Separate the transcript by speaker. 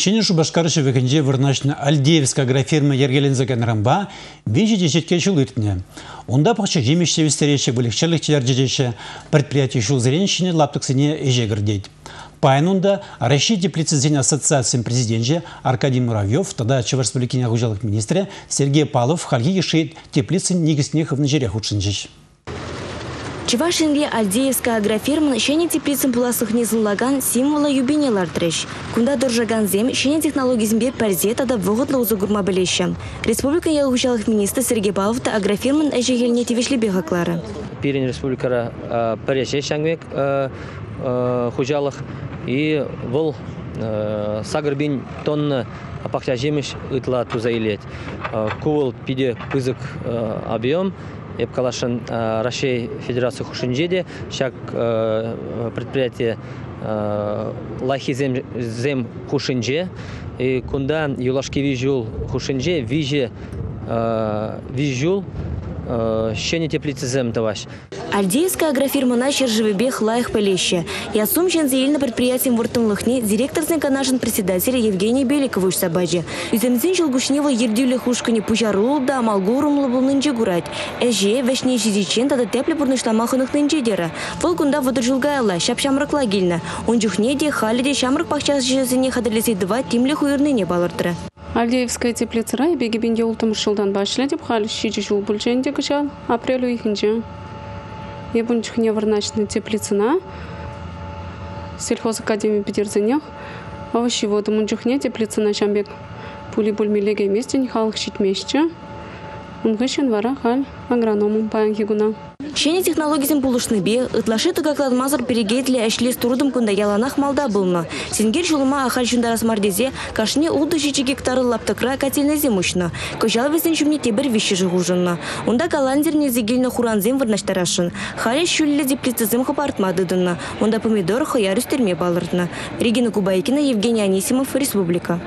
Speaker 1: Шені Шубашкарышы векенже вырнашны Альдеевска агрофирма ергелензеген рамба вежі дешетке жыл үтіне. Онда пақшы жемеш севестереші бүлікшерлікчілер жедеші предприятие жыл зреншіне лаптықсыне ежегір дейді. Пайнунда Россия теплицизен ассоциациясының президенті Аркадий Муравьев, тогда Чев Республикин агужалық министрі Сергей Павлов халги ешейт теплицин негіснех в Нижере худшынжыш.
Speaker 2: Чевашинге Альдеевска агрофирмын шене теплицын пуласық незыллаган символа юбинелар треш. Кунда дұржаган зем шене технологизмбе пәрзе тада вғытлы ұзы гурма білеші. Республика ялғышалық министр Сергей Павловта агрофирмын әжегеліне тевешлебе хақлары.
Speaker 3: Пирин республикара пәреше шаңбек хужалық и бұл сагырбин тонны апақша жеміш ытла туза илет. Кувыл пиде пызык объем, Эп калашын Россия Федерация хушинжеде, шак предприятие лахи зем, зем хушинже, и кунда юлашки вижул хушинже, виже вижул, щене теплицезем таваш.
Speaker 2: Альдеевская агрофирмана Шержевебех лайх пелеще. Я сумчен зейльна предприятием вортынлыхне директорсын канашын председатель Евгений Беликович сабаджи. Үземзин жылгушнева ердюлі хушкани пужарул да малгурумлы булнынче гурать. Эже вешне жидичен тада тепле бурнышламахынық нынче дера. Бұл күнда воды жылгайла, шапшамрыкла гильна. Онжухне де халиде пахчас жезіне хадырлесе два тимлі хуйырныне балыртыры.
Speaker 4: Альдеевская теплицара беги ултым жылдан башылы деп халі шиджи жыл жәнде күшал апрелю ихінже. Ебунчухне варначная теплицына сельхоз академии петерзенех овощеводы мунчухне теплицына шамбек пули бульмелеге месте нихалық щитмешче. Унгышын вара хал агрономым паян хигуна.
Speaker 2: Шене технологизм пулышны бе, ытлашы тыгакладмазыр перегетлі әшлес турудым күнда яланах малда бұлны. Сенгер жулыма ахал жүндарас мардезе, кашне улды жичи гектары лаптықра котельнезе мушна. Көжал весен жүмне тебір виші жығужынна. Онда каландер незегеліні хуранзем вырнаштарашын. Халі шүллі деплицизм хапартмадыдынна. Онда помидор хыяр үстерме. Регина Кубайкина, Евгений Анисимов, Республика.